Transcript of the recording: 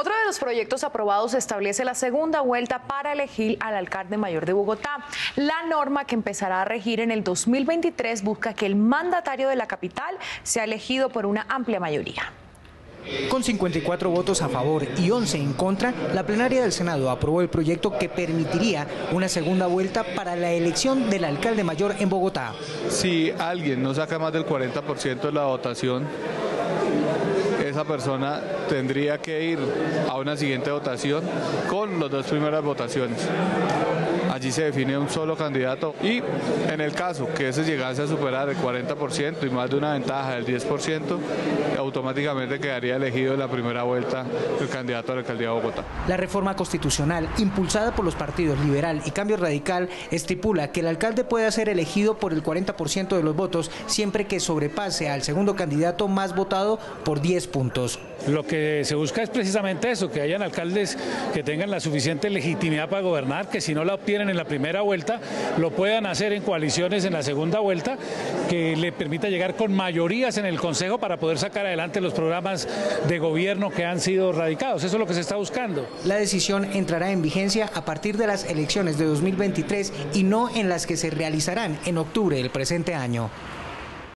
Otro de los proyectos aprobados establece la segunda vuelta para elegir al alcalde mayor de Bogotá. La norma que empezará a regir en el 2023 busca que el mandatario de la capital sea elegido por una amplia mayoría. Con 54 votos a favor y 11 en contra, la plenaria del Senado aprobó el proyecto que permitiría una segunda vuelta para la elección del alcalde mayor en Bogotá. Si alguien no saca más del 40% de la votación, esa persona tendría que ir a una siguiente votación con las dos primeras votaciones. Allí se define un solo candidato y en el caso que ese llegase a superar el 40% y más de una ventaja del 10%, automáticamente quedaría elegido en la primera vuelta el candidato a la alcaldía de Bogotá. La reforma constitucional, impulsada por los partidos Liberal y Cambio Radical, estipula que el alcalde puede ser elegido por el 40% de los votos siempre que sobrepase al segundo candidato más votado por 10 puntos. Lo que se busca es precisamente eso, que hayan alcaldes que tengan la suficiente legitimidad para gobernar, que si no la obtienen en la primera vuelta, lo puedan hacer en coaliciones en la segunda vuelta, que le permita llegar con mayorías en el Consejo para poder sacar adelante los programas de gobierno que han sido radicados. Eso es lo que se está buscando. La decisión entrará en vigencia a partir de las elecciones de 2023 y no en las que se realizarán en octubre del presente año.